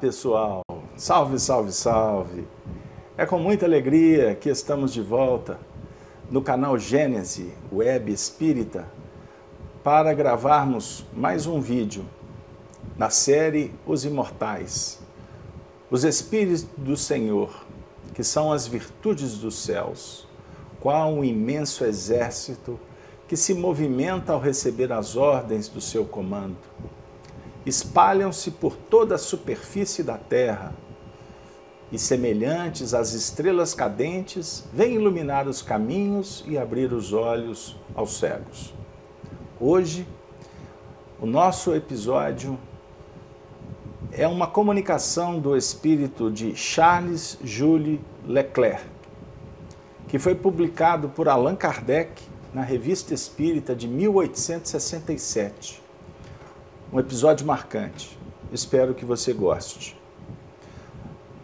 Pessoal! Salve, salve, salve! É com muita alegria que estamos de volta no canal Gênese Web Espírita para gravarmos mais um vídeo na série Os Imortais, os Espíritos do Senhor, que são as virtudes dos céus, qual um imenso exército que se movimenta ao receber as ordens do seu comando espalham-se por toda a superfície da terra e, semelhantes às estrelas cadentes, vêm iluminar os caminhos e abrir os olhos aos cegos. Hoje, o nosso episódio é uma comunicação do espírito de Charles Jules Leclerc, que foi publicado por Allan Kardec na Revista Espírita de 1867 um episódio marcante. Espero que você goste.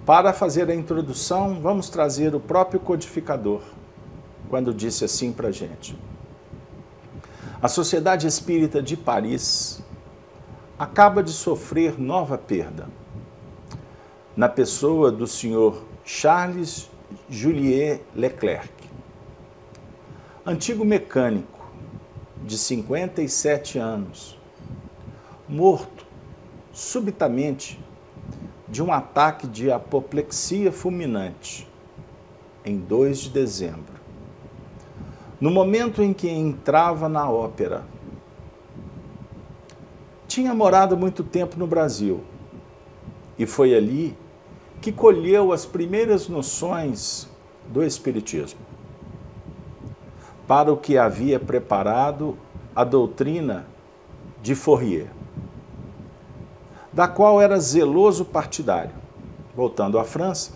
Para fazer a introdução, vamos trazer o próprio codificador, quando disse assim para a gente. A Sociedade Espírita de Paris acaba de sofrer nova perda. Na pessoa do senhor Charles Juliet Leclerc, antigo mecânico de 57 anos, morto subitamente de um ataque de apoplexia fulminante em 2 de dezembro. No momento em que entrava na ópera, tinha morado muito tempo no Brasil e foi ali que colheu as primeiras noções do Espiritismo. Para o que havia preparado a doutrina de Fourier da qual era zeloso partidário. Voltando à França,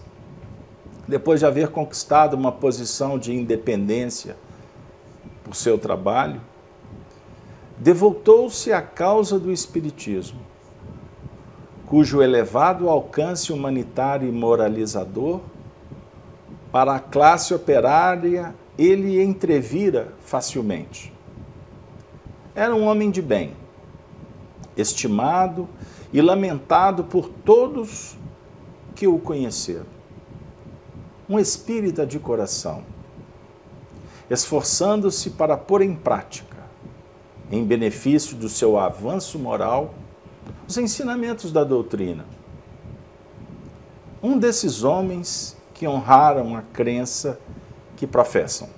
depois de haver conquistado uma posição de independência por seu trabalho, devoltou-se à causa do Espiritismo, cujo elevado alcance humanitário e moralizador para a classe operária ele entrevira facilmente. Era um homem de bem, estimado e lamentado por todos que o conheceram. Um espírita de coração, esforçando-se para pôr em prática, em benefício do seu avanço moral, os ensinamentos da doutrina. Um desses homens que honraram a crença que professam.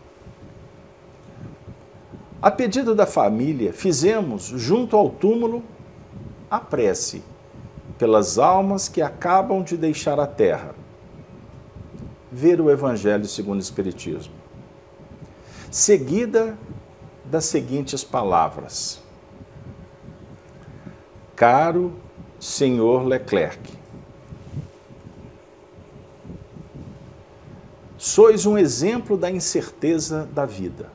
A pedido da família, fizemos, junto ao túmulo, a prece pelas almas que acabam de deixar a terra. Ver o Evangelho segundo o Espiritismo. Seguida das seguintes palavras: Caro Senhor Leclerc, sois um exemplo da incerteza da vida,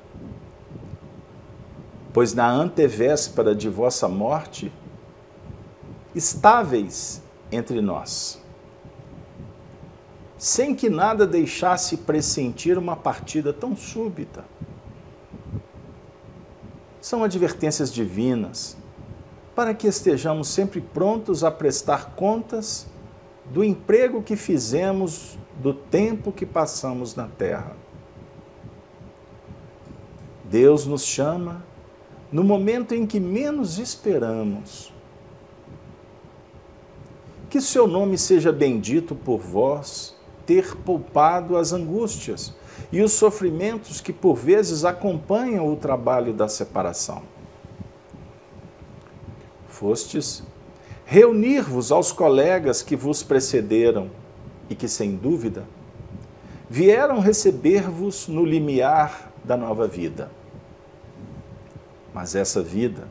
pois na antevéspera de vossa morte, estáveis entre nós, sem que nada deixasse pressentir uma partida tão súbita. São advertências divinas para que estejamos sempre prontos a prestar contas do emprego que fizemos, do tempo que passamos na terra. Deus nos chama no momento em que menos esperamos que seu nome seja bendito por vós, ter poupado as angústias e os sofrimentos que por vezes acompanham o trabalho da separação. Fostes reunir-vos aos colegas que vos precederam e que, sem dúvida, vieram receber-vos no limiar da nova vida. Mas essa vida,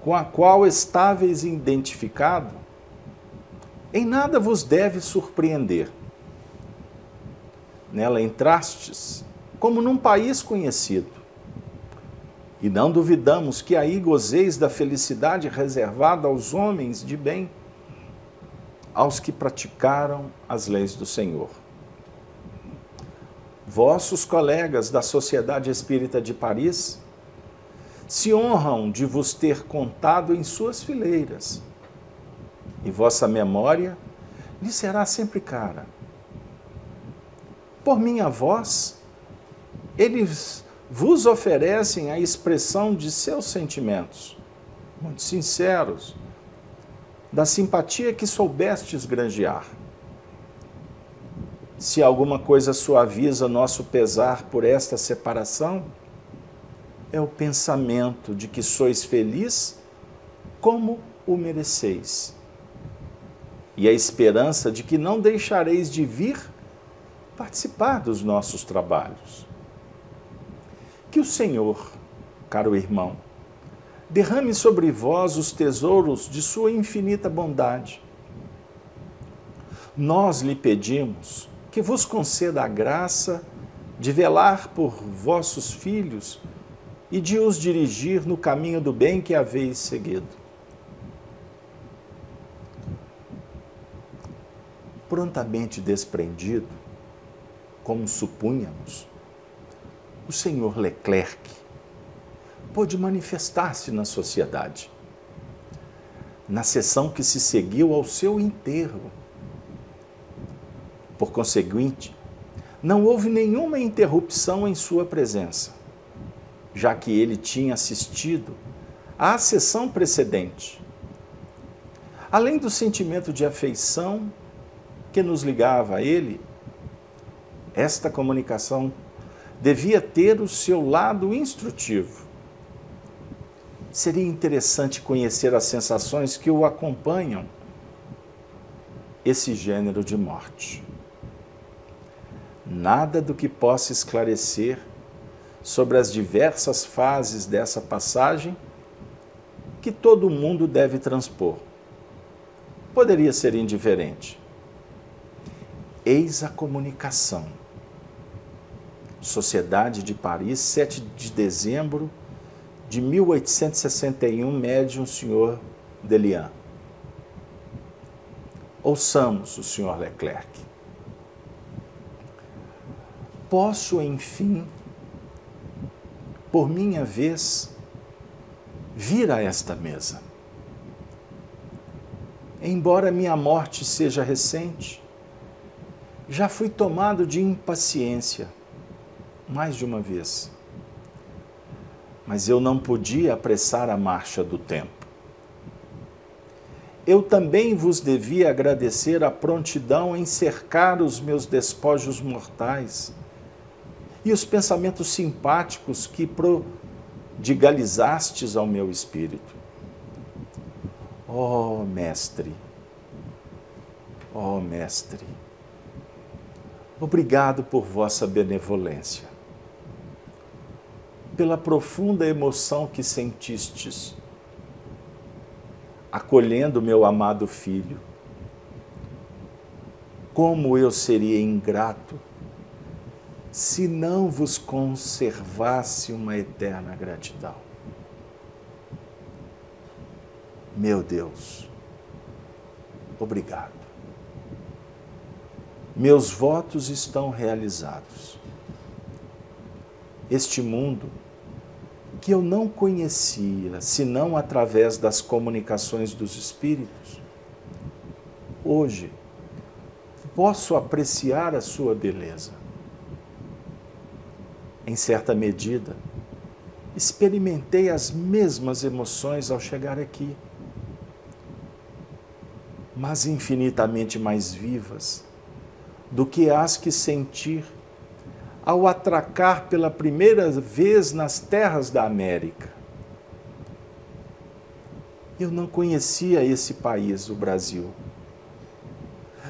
com a qual estáveis identificado, em nada vos deve surpreender. Nela entrastes como num país conhecido. E não duvidamos que aí gozeis da felicidade reservada aos homens de bem, aos que praticaram as leis do Senhor. Vossos colegas da Sociedade Espírita de Paris se honram de vos ter contado em suas fileiras e vossa memória lhe será sempre cara. Por minha voz, eles vos oferecem a expressão de seus sentimentos, muito sinceros, da simpatia que soubestes granjear. Se alguma coisa suaviza nosso pesar por esta separação, é o pensamento de que sois feliz como o mereceis. E a esperança de que não deixareis de vir participar dos nossos trabalhos. Que o Senhor, caro irmão, derrame sobre vós os tesouros de sua infinita bondade. Nós lhe pedimos que vos conceda a graça de velar por vossos filhos e de os dirigir no caminho do bem que haveis seguido. Prontamente desprendido, como supunhamos, o senhor Leclerc pôde manifestar-se na sociedade. Na sessão que se seguiu ao seu enterro. Por conseguinte, não houve nenhuma interrupção em sua presença já que ele tinha assistido à sessão precedente. Além do sentimento de afeição que nos ligava a ele, esta comunicação devia ter o seu lado instrutivo. Seria interessante conhecer as sensações que o acompanham esse gênero de morte. Nada do que possa esclarecer sobre as diversas fases dessa passagem que todo mundo deve transpor. Poderia ser indiferente. Eis a comunicação. Sociedade de Paris, 7 de dezembro de 1861, médium senhor Delian. Ouçamos o senhor Leclerc. Posso, enfim, por minha vez, vir a esta mesa. Embora minha morte seja recente, já fui tomado de impaciência mais de uma vez. Mas eu não podia apressar a marcha do tempo. Eu também vos devia agradecer a prontidão em cercar os meus despojos mortais e os pensamentos simpáticos que prodigalizastes ao meu espírito. Ó oh, Mestre, ó oh, Mestre, obrigado por vossa benevolência, pela profunda emoção que sentistes, acolhendo meu amado filho. Como eu seria ingrato se não vos conservasse uma eterna gratidão. Meu Deus, obrigado. Meus votos estão realizados. Este mundo que eu não conhecia, senão através das comunicações dos espíritos, hoje posso apreciar a sua beleza em certa medida, experimentei as mesmas emoções ao chegar aqui, mas infinitamente mais vivas do que as que sentir ao atracar pela primeira vez nas terras da América. Eu não conhecia esse país, o Brasil,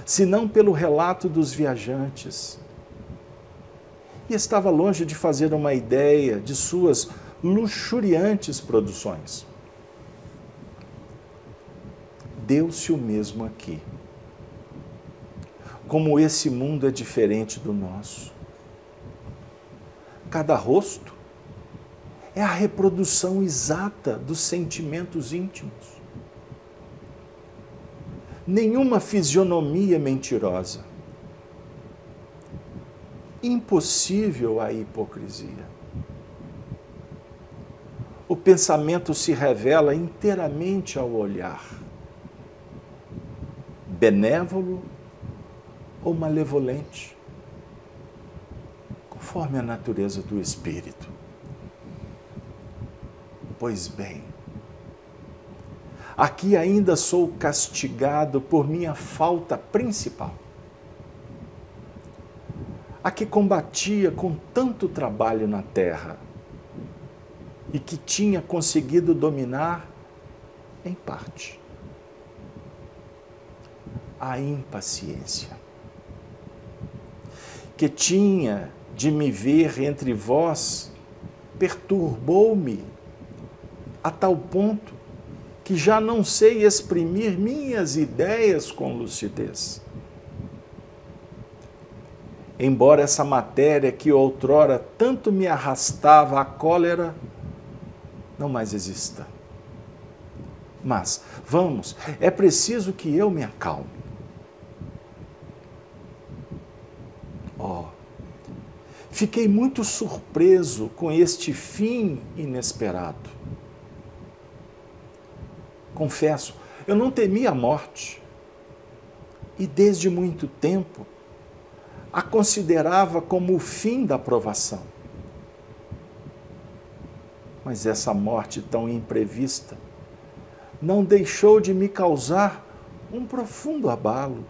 senão pelo relato dos viajantes e estava longe de fazer uma ideia de suas luxuriantes produções. Deu-se o mesmo aqui. Como esse mundo é diferente do nosso. Cada rosto é a reprodução exata dos sentimentos íntimos. Nenhuma fisionomia mentirosa impossível a hipocrisia. O pensamento se revela inteiramente ao olhar. benévolo ou malevolente, conforme a natureza do espírito. Pois bem, aqui ainda sou castigado por minha falta principal. A que combatia com tanto trabalho na terra e que tinha conseguido dominar em parte. A impaciência que tinha de me ver entre vós perturbou-me a tal ponto que já não sei exprimir minhas ideias com lucidez. Embora essa matéria que outrora tanto me arrastava à cólera não mais exista. Mas, vamos, é preciso que eu me acalme. Ó, oh, fiquei muito surpreso com este fim inesperado confesso, eu não temia a morte. E desde muito tempo a considerava como o fim da provação. Mas essa morte tão imprevista não deixou de me causar um profundo abalo.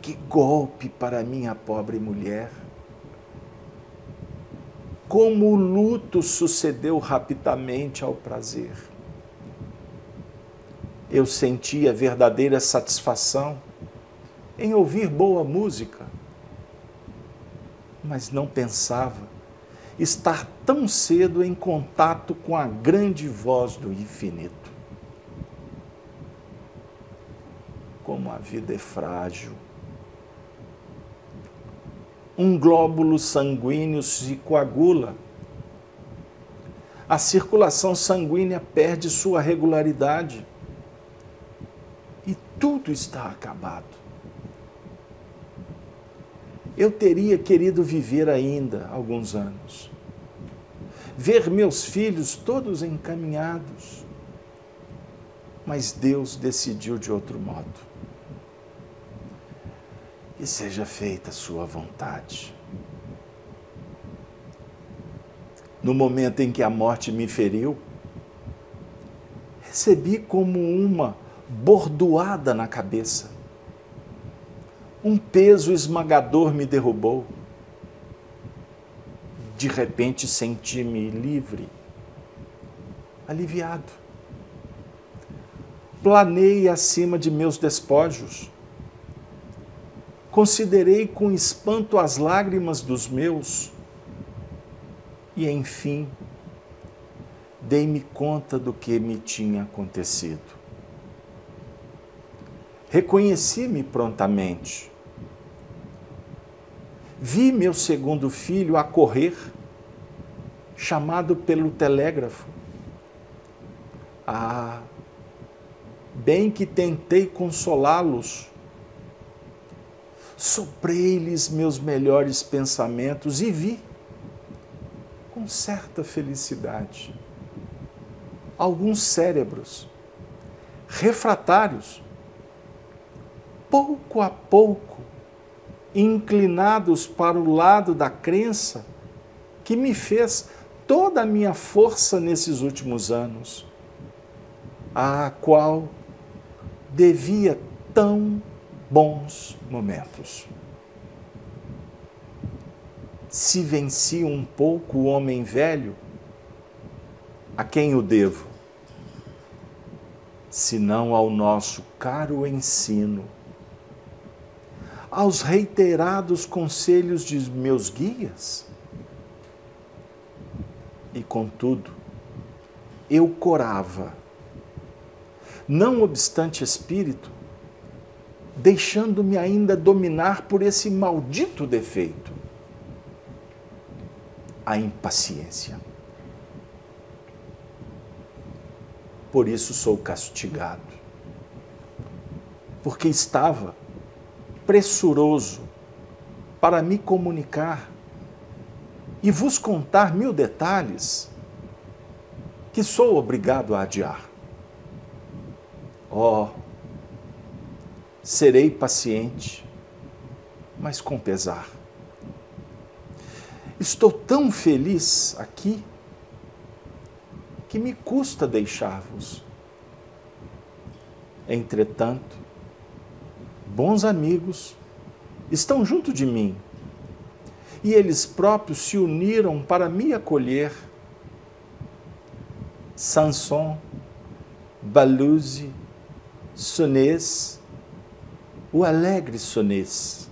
Que golpe para minha pobre mulher! Como o luto sucedeu rapidamente ao prazer eu sentia verdadeira satisfação em ouvir boa música, mas não pensava estar tão cedo em contato com a grande voz do infinito. Como a vida é frágil. Um glóbulo sanguíneo se coagula. A circulação sanguínea perde sua regularidade tudo está acabado. Eu teria querido viver ainda alguns anos, ver meus filhos todos encaminhados, mas Deus decidiu de outro modo. E seja feita a Sua vontade. No momento em que a morte me feriu, recebi como uma bordoada na cabeça. Um peso esmagador me derrubou. De repente senti-me livre, aliviado. Planei acima de meus despojos. Considerei com espanto as lágrimas dos meus. E, enfim, dei-me conta do que me tinha acontecido. Reconheci-me prontamente. Vi meu segundo filho a correr, chamado pelo telégrafo. Ah, bem que tentei consolá-los. Soprei-lhes meus melhores pensamentos e vi, com certa felicidade, alguns cérebros refratários pouco a pouco, inclinados para o lado da crença que me fez toda a minha força nesses últimos anos, à qual devia tão bons momentos. Se venci um pouco o homem velho, a quem o devo? Senão ao nosso caro ensino aos reiterados conselhos de meus guias? E contudo, eu corava, não obstante espírito, deixando-me ainda dominar por esse maldito defeito, a impaciência. Por isso sou castigado, porque estava pressuroso para me comunicar e vos contar mil detalhes que sou obrigado a adiar. Oh, serei paciente, mas com pesar. Estou tão feliz aqui que me custa deixar-vos. Entretanto, bons amigos estão junto de mim e eles próprios se uniram para me acolher. Sanson, Baluze, Sonês, o alegre Sonês,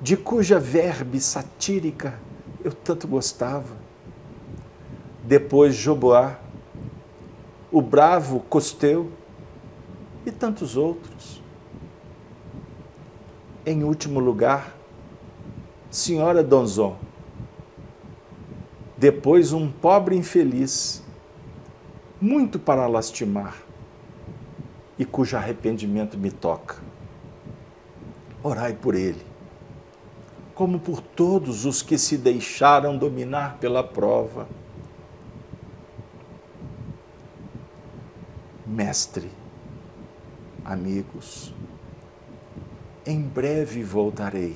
de cuja verbe satírica eu tanto gostava. Depois Joboá, o bravo Costeu e tantos outros. Em último lugar, Senhora Donzon. Depois um pobre infeliz, muito para lastimar, e cujo arrependimento me toca. Orai por ele, como por todos os que se deixaram dominar pela prova. Mestre, amigos, em breve voltarei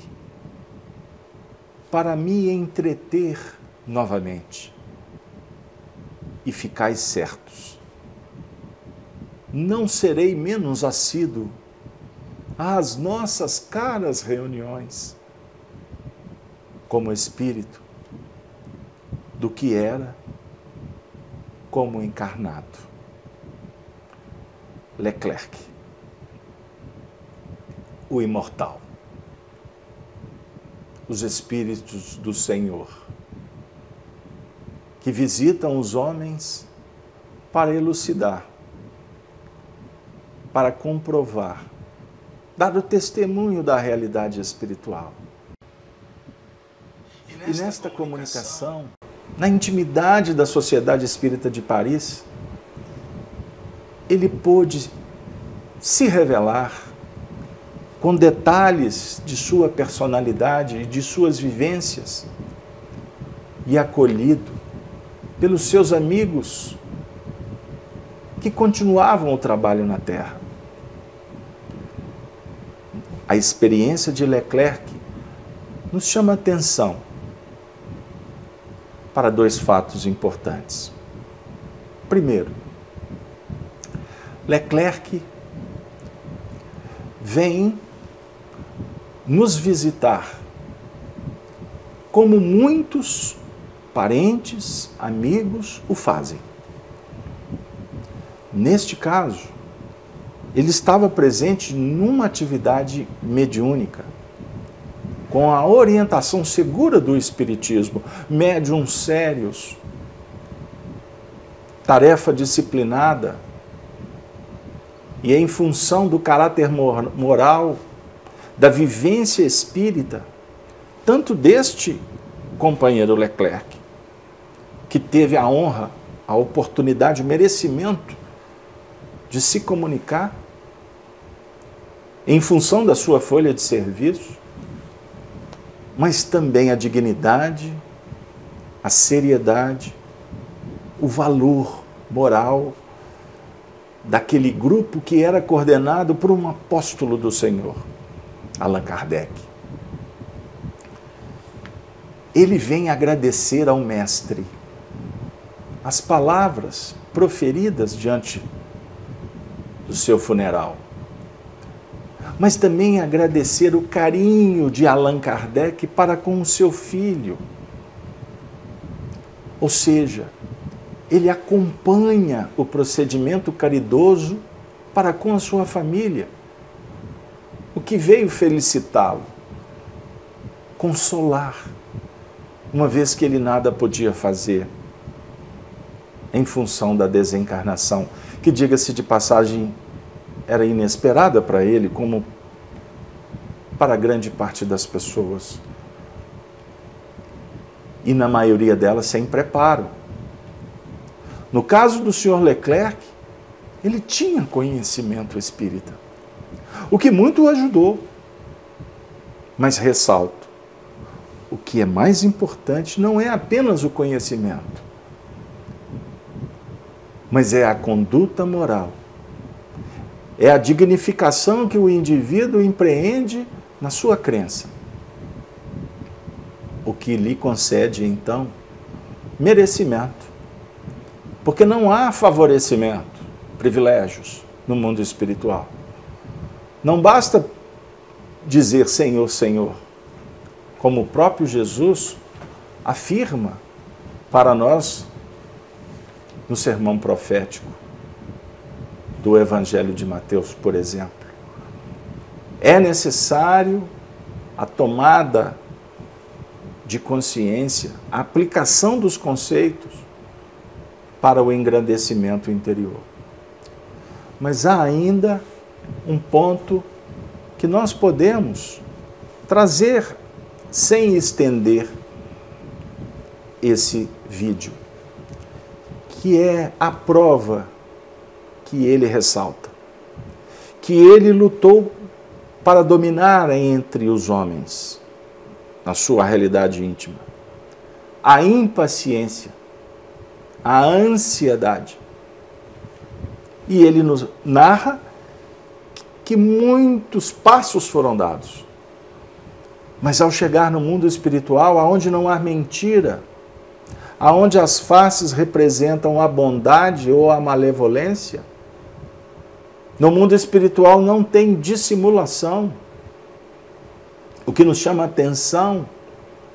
para me entreter novamente. E ficais certos, não serei menos assíduo às nossas caras reuniões, como espírito, do que era como encarnado. Leclerc, o imortal os Espíritos do Senhor, que visitam os homens para elucidar, para comprovar, dar o testemunho da realidade espiritual. E nesta comunicação, na intimidade da Sociedade Espírita de Paris, ele pôde se revelar com detalhes de sua personalidade e de suas vivências, e acolhido pelos seus amigos que continuavam o trabalho na terra. A experiência de Leclerc nos chama atenção para dois fatos importantes. Primeiro, Leclerc vem nos visitar, como muitos parentes, amigos o fazem. Neste caso, ele estava presente numa atividade mediúnica, com a orientação segura do Espiritismo, médiums sérios, tarefa disciplinada, e em função do caráter moral da vivência espírita, tanto deste companheiro Leclerc, que teve a honra, a oportunidade, o merecimento de se comunicar em função da sua folha de serviço, mas também a dignidade, a seriedade, o valor moral daquele grupo que era coordenado por um apóstolo do Senhor. Allan Kardec. Ele vem agradecer ao Mestre as palavras proferidas diante do seu funeral, mas também agradecer o carinho de Allan Kardec para com o seu filho. Ou seja, ele acompanha o procedimento caridoso para com a sua família o que veio felicitá-lo? Consolar, uma vez que ele nada podia fazer em função da desencarnação, que, diga-se de passagem, era inesperada para ele, como para grande parte das pessoas. E na maioria delas sem preparo. No caso do senhor Leclerc, ele tinha conhecimento espírita o que muito o ajudou. Mas ressalto: o que é mais importante não é apenas o conhecimento, mas é a conduta moral, É a dignificação que o indivíduo empreende na sua crença. O que lhe concede, então, merecimento. Porque não há favorecimento, privilégios no mundo espiritual. Não basta dizer Senhor, Senhor, como o próprio Jesus afirma para nós no sermão profético do Evangelho de Mateus, por exemplo. É necessário a tomada de consciência, a aplicação dos conceitos para o engrandecimento interior. Mas há ainda um ponto que nós podemos trazer sem estender esse vídeo, que é a prova que ele ressalta, que ele lutou para dominar entre os homens, na sua realidade íntima, a impaciência, a ansiedade. E ele nos narra que muitos passos foram dados. Mas ao chegar no mundo espiritual, aonde não há mentira, aonde as faces representam a bondade ou a malevolência, no mundo espiritual não tem dissimulação. O que nos chama atenção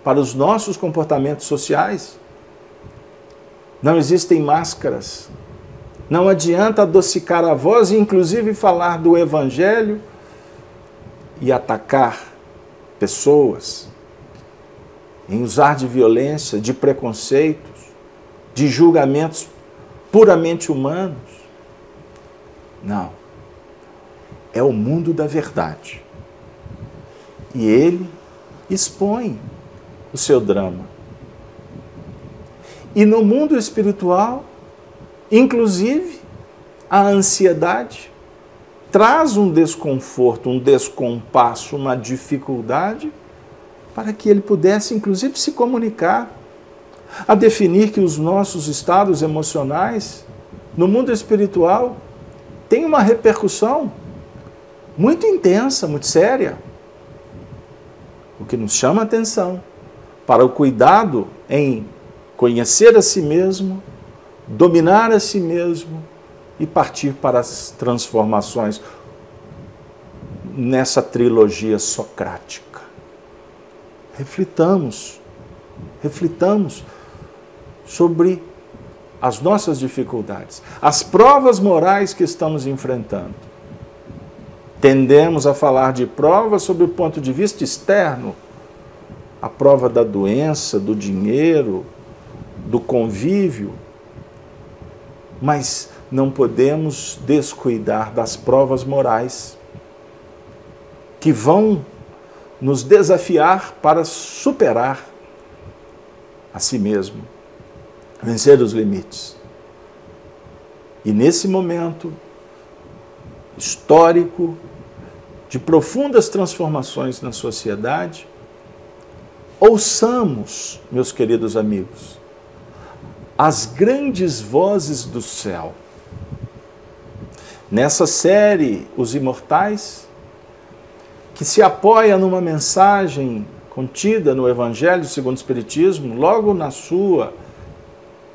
para os nossos comportamentos sociais. Não existem máscaras. Não adianta adocicar a voz e, inclusive, falar do Evangelho e atacar pessoas, em usar de violência, de preconceitos, de julgamentos puramente humanos. Não. É o mundo da verdade. E ele expõe o seu drama. E no mundo espiritual, inclusive, a ansiedade traz um desconforto, um descompasso, uma dificuldade para que ele pudesse, inclusive, se comunicar, a definir que os nossos estados emocionais no mundo espiritual têm uma repercussão muito intensa, muito séria. O que nos chama a atenção para o cuidado em conhecer a si mesmo, dominar a si mesmo e partir para as transformações nessa trilogia socrática. Reflitamos, reflitamos sobre as nossas dificuldades, as provas morais que estamos enfrentando. Tendemos a falar de provas sob o ponto de vista externo, a prova da doença, do dinheiro, do convívio, mas não podemos descuidar das provas morais que vão nos desafiar para superar a si mesmo, vencer os limites. E nesse momento histórico de profundas transformações na sociedade, ouçamos, meus queridos amigos, as grandes vozes do céu. Nessa série, Os Imortais, que se apoia numa mensagem contida no Evangelho segundo o Espiritismo, logo na sua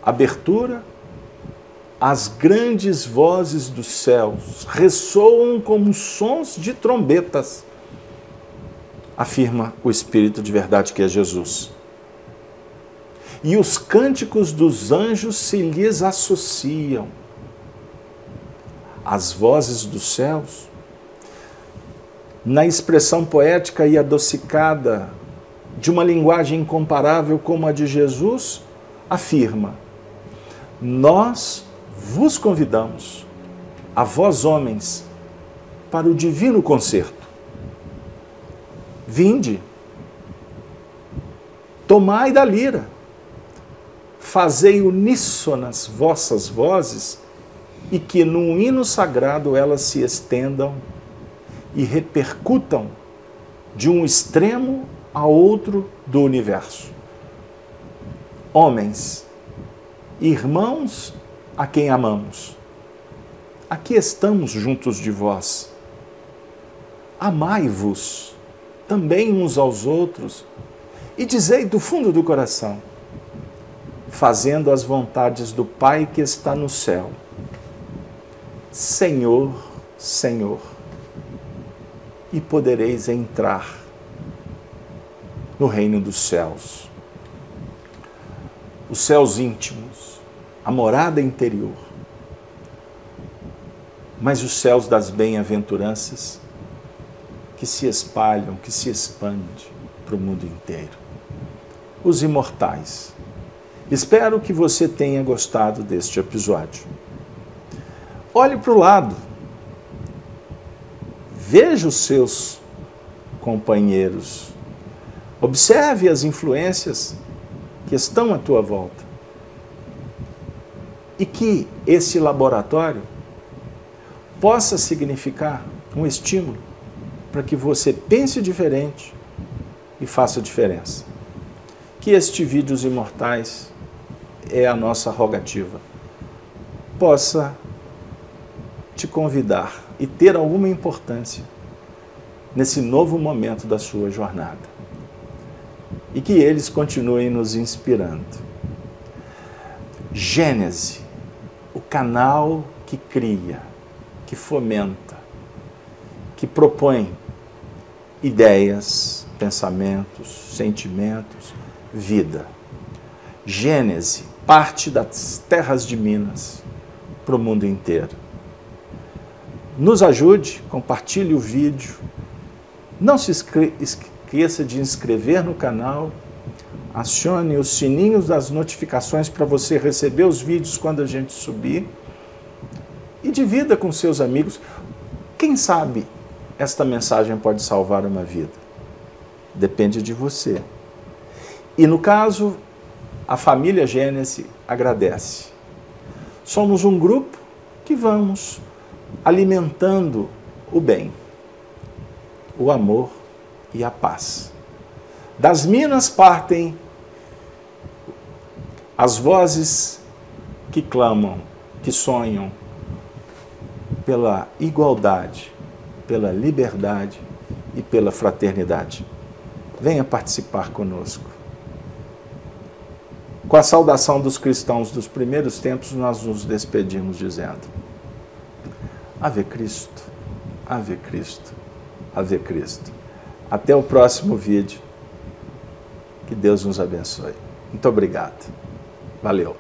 abertura, as grandes vozes dos céus ressoam como sons de trombetas, afirma o Espírito de verdade que é Jesus e os cânticos dos anjos se lhes associam. As vozes dos céus, na expressão poética e adocicada de uma linguagem incomparável como a de Jesus, afirma: Nós vos convidamos, a vós homens, para o divino concerto. Vinde, tomai da lira fazei uníssonas vossas vozes e que num hino sagrado elas se estendam e repercutam de um extremo a outro do universo. Homens, irmãos a quem amamos, aqui estamos juntos de vós. Amai-vos também uns aos outros e dizei do fundo do coração, fazendo as vontades do Pai que está no céu. Senhor, Senhor, e podereis entrar no reino dos céus. Os céus íntimos, a morada interior. Mas os céus das bem-aventuranças que se espalham, que se expande para o mundo inteiro. Os imortais. Espero que você tenha gostado deste episódio. Olhe para o lado. Veja os seus companheiros. Observe as influências que estão à tua volta. E que esse laboratório possa significar um estímulo para que você pense diferente e faça diferença. Que este Vídeos Imortais é a nossa rogativa. Possa te convidar e ter alguma importância nesse novo momento da sua jornada. E que eles continuem nos inspirando. Gênese, canal que cria, que fomenta, que propõe ideias, pensamentos, sentimentos, vida. Gênese parte das terras de Minas para o mundo inteiro. Nos ajude, compartilhe o vídeo. Não se esqueça de inscrever no canal. Acione os sininhos das notificações para você receber os vídeos quando a gente subir. E divida com seus amigos. Quem sabe esta mensagem pode salvar uma vida. Depende de você. E no caso, a família Gênesis agradece. Somos um grupo que vamos alimentando o bem, o amor e a paz. Das minas partem as vozes que clamam, que sonham pela igualdade, pela liberdade e pela fraternidade. Venha participar conosco. Com a saudação dos cristãos dos primeiros tempos, nós nos despedimos dizendo: Ave Cristo, Ave Cristo, Ave Cristo. Até o próximo vídeo. Que Deus nos abençoe. Muito obrigado. Valeu.